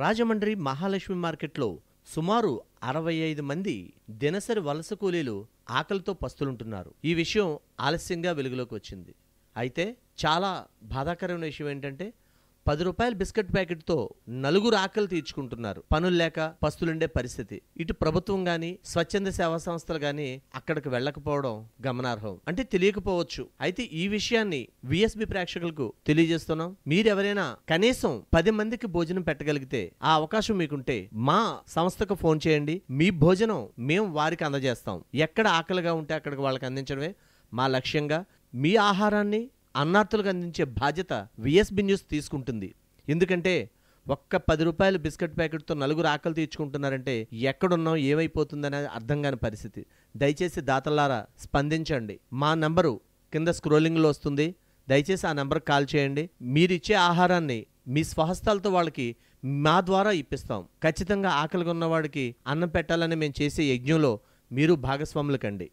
రాజమండ్రి మహాలక్ష్మి మార్కెట్లో సుమారు అరవై ఐదు మంది దినసరి వలస కూలీలు ఆకలితో పస్తులుంటున్నారు. ఈ విషయం ఆలస్యంగా వెలుగులోకి వచ్చింది. అయితే చాలా బాధాకరమైన విషయం ఏంటంటే పది రూపాయల బిస్కెట్ ప్యాకెట్తో నలుగురు ఆకలి తీర్చుకుంటున్నారు. పనులు లేక పస్తులుండే పరిస్థితి. ఇటు ప్రభుత్వం గాని స్వచ్ఛంద సేవా సంస్థలు గాని అక్కడికి వెళ్ళకపోవడం గమనార్హం. అంటే తెలియకపోవచ్చు. అయితే ఈ విషయాన్ని విఎస్బి ప్రేక్షకులకు తెలియజేస్తున్నాం. మీరెవరైనా కనీసం పది మందికి భోజనం పెట్టగలిగితే ఆ అవకాశం మీకుంటే మా సంస్థకు ఫోన్ చేయండి. మీ భోజనం మేము వారికి అందజేస్తాం. ఎక్కడ ఆకలిగా ఉంటే అక్కడికి వాళ్ళకి అందించడమే మా లక్ష్యంగా. మీ ఆహారాన్ని అన్నార్థులకు అందించే బాధ్యత విఎస్బి న్యూస్ తీసుకుంటుంది. ఎందుకంటే ఒక్క పది రూపాయల బిస్కెట్ ప్యాకెట్తో నలుగురు ఆకలి తీర్చుకుంటున్నారంటే ఎక్కడున్నాం ఏమైపోతుందనేది అర్థం కాని పరిస్థితి. దయచేసి దాతలారా స్పందించండి. మా నంబరు కింద స్క్రోలింగ్లో వస్తుంది. దయచేసి ఆ నెంబర్కి కాల్ చేయండి. మీరిచ్చే ఆహారాన్ని మీ స్వహస్తాలతో వాళ్ళకి మా ద్వారా ఇప్పిస్తాం. ఖచ్చితంగా ఆకలిగా ఉన్నవాడికి అన్నం పెట్టాలని మేము చేసే యజ్ఞంలో మీరు భాగస్వాములకండి